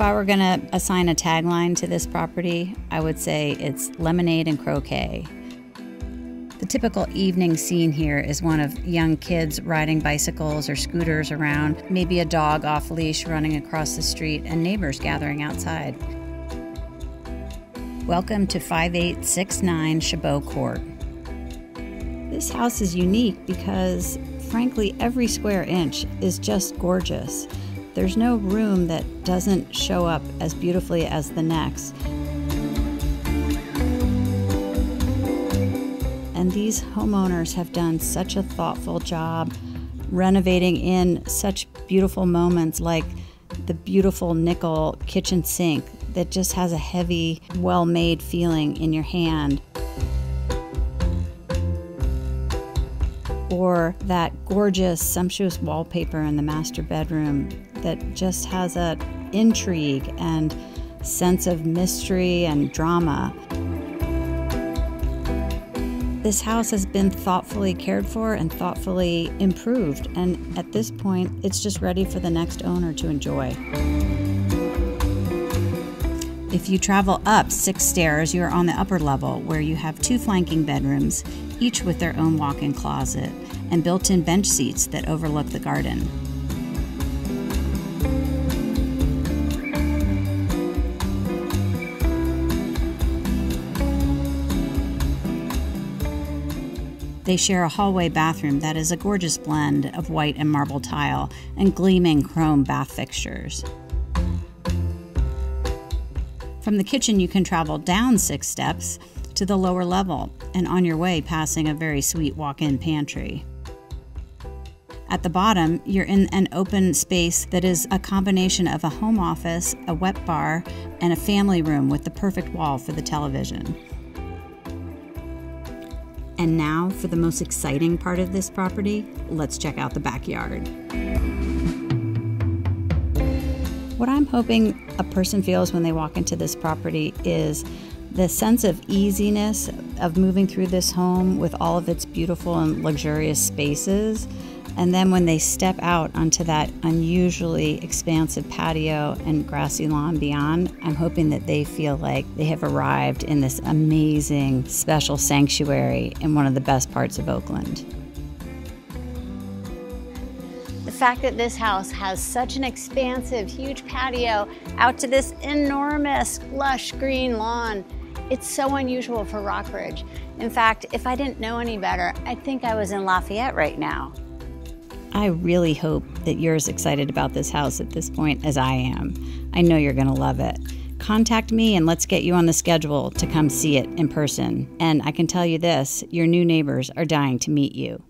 If I were going to assign a tagline to this property, I would say it's lemonade and croquet. The typical evening scene here is one of young kids riding bicycles or scooters around, maybe a dog off leash running across the street, and neighbors gathering outside. Welcome to 5869 Chabot Court. This house is unique because, frankly, every square inch is just gorgeous. There's no room that doesn't show up as beautifully as the next. And these homeowners have done such a thoughtful job renovating in such beautiful moments like the beautiful nickel kitchen sink that just has a heavy, well made feeling in your hand. Or that gorgeous, sumptuous wallpaper in the master bedroom that just has a intrigue and sense of mystery and drama. This house has been thoughtfully cared for and thoughtfully improved, and at this point, it's just ready for the next owner to enjoy. If you travel up six stairs, you're on the upper level where you have two flanking bedrooms, each with their own walk in closet, and built in bench seats that overlook the garden. They share a hallway bathroom that is a gorgeous blend of white and marble tile and gleaming chrome bath fixtures. From the kitchen, you can travel down six steps to the lower level and on your way passing a very sweet walk in pantry. At the bottom, you're in an open space that is a combination of a home office, a wet bar, and a family room with the perfect wall for the television. And now, for the most exciting part of this property, let's check out the backyard. What I'm hoping a person feels when they walk into this property is the sense of easiness of moving through this home with all of its beautiful and luxurious spaces and then when they step out onto that unusually expansive patio and grassy lawn beyond, I'm hoping that they feel like they have arrived in this amazing special sanctuary in one of the best parts of Oakland. The fact that this house has such an expansive, huge patio out to this enormous, lush green lawn, it's so unusual for Rockridge. In fact, if I didn't know any better, I'd think I was in Lafayette right now. I really hope that you're as excited about this house at this point as I am. I know you're going to love it. Contact me and let's get you on the schedule to come see it in person. And I can tell you this your new neighbors are dying to meet you.